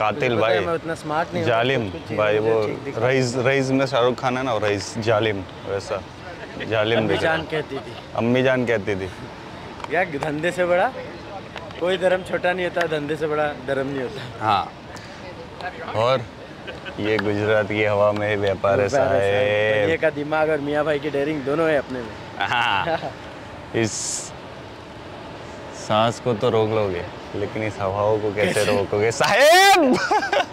कातिल भाई मैं उतना स्मार्ट नहीं जालिम भाई वो रईस रईस में शाहरुख खान है ना रईस जालिम वैसा। जालिम अम्मी जान कहती थी। अम्मी जान कहती थी। क्या धंधे से बड़ा कोई धर्म छोटा नहीं होता धंधे से बड़ा धर्म नहीं होता। हाँ। और ये गुजरात की हवा में व्यापार ऐसा ये है का दिमाग और मियाँ भाई की डेयरिंग दोनों है अपने में। हाँ, इस सांस को तो रोक लोगे लेकिन इस हवाओं को कैसे रोकोगे? साहेब!